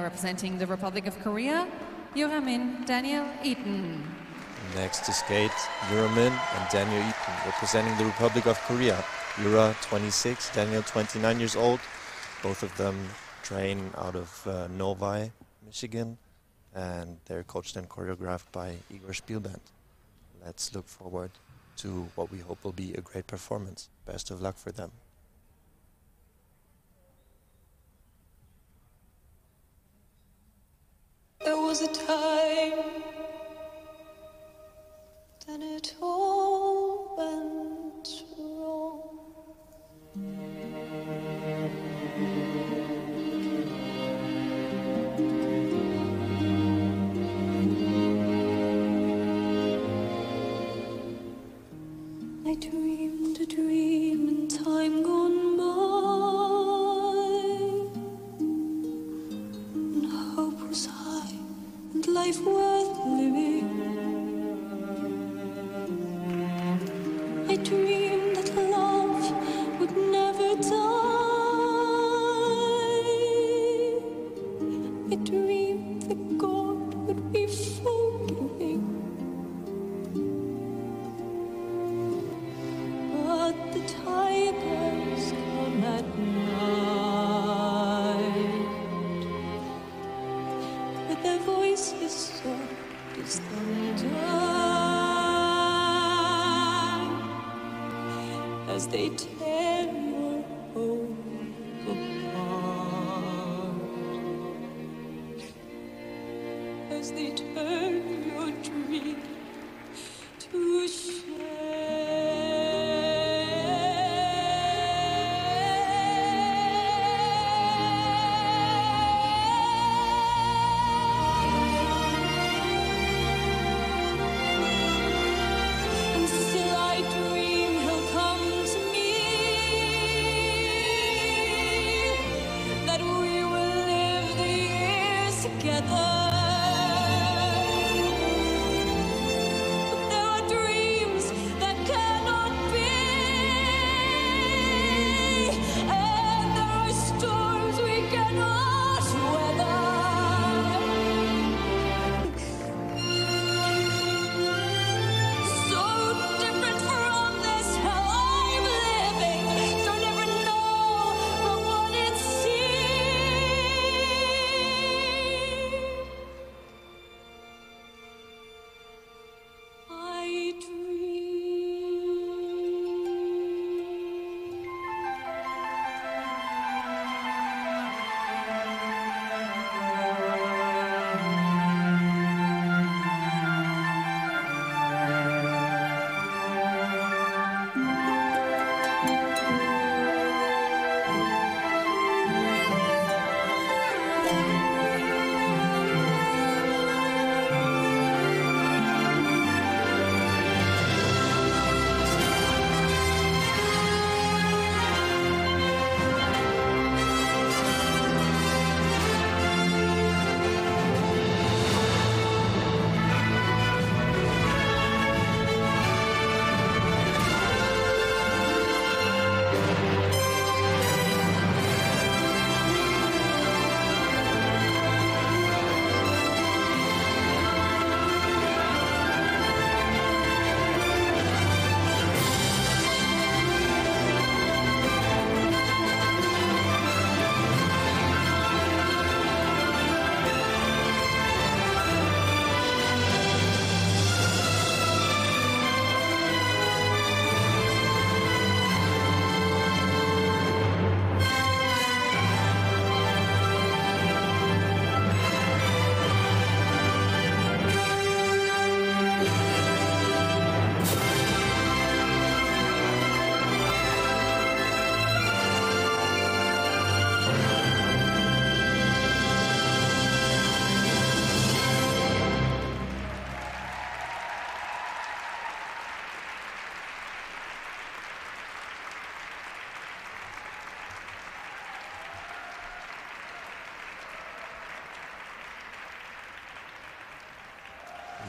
representing the Republic of Korea, Yura Min Daniel Eaton. Next to skate, Yura Min and Daniel Eaton, representing the Republic of Korea. Yura, 26, Daniel, 29 years old. Both of them train out of uh, Novi, Michigan, and they're coached and choreographed by Igor Shpilband. Let's look forward to what we hope will be a great performance. Best of luck for them. Was a time life worth living. I dreamed that love would never die. I dreamed that God their voices as thunder as they tear your apart. As they turn your dream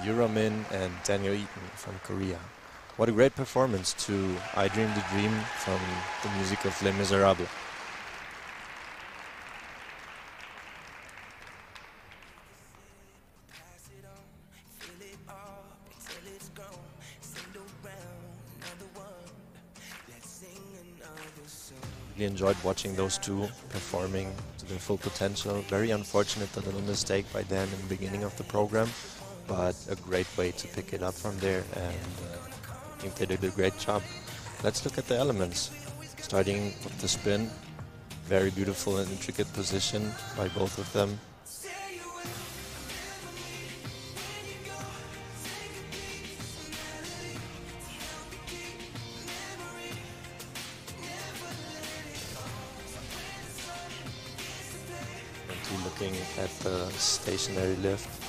Yura Min and Daniel Eaton from Korea. What a great performance to I Dream the Dream from the music of Les Miserables. Really enjoyed watching those two performing to their full potential. Very unfortunate that little mistake by them in the beginning of the program, but a great way to pick it up from there, and uh, I think they did a great job. Let's look at the elements. Starting with the spin, very beautiful and intricate position by both of them. Looking at the stationary lift.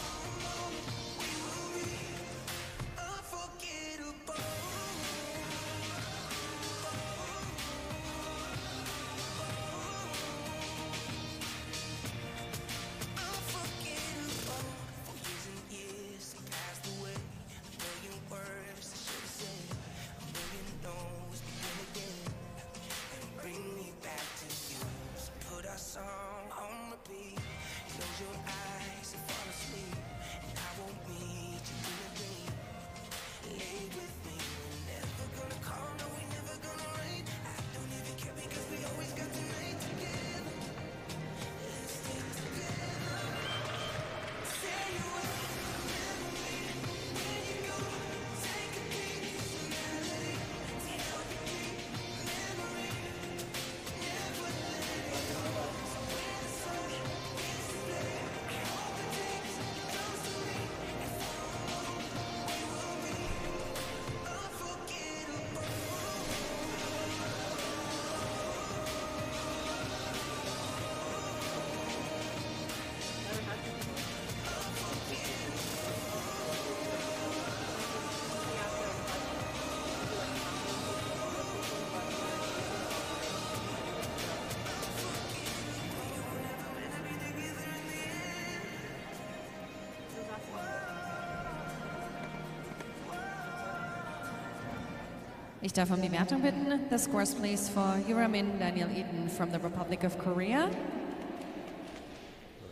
Ich darf um die Wertung bitten. The scores please for Yura Min Daniel Eaton from the Republic of Korea.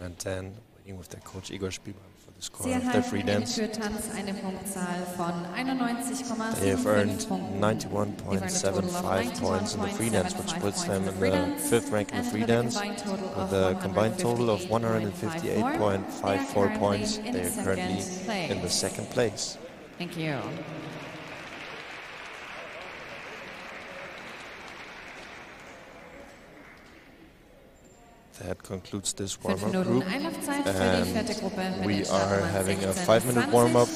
And Dan waiting with their coach Igor Shpilband for the score Sie of their free dance. Führtanz eine Punktzahl von They have 91,75 earned They've earned a total of 91.75 points in the free dance, which puts them in the fifth rank in the free dance. combined total of With a combined total of 158.54 158.54 points, they are currently in the second place. Thank you. That concludes this warm-up group. Einlaufzeit für die And vierte Gruppe mit we are having a five-minute warm-up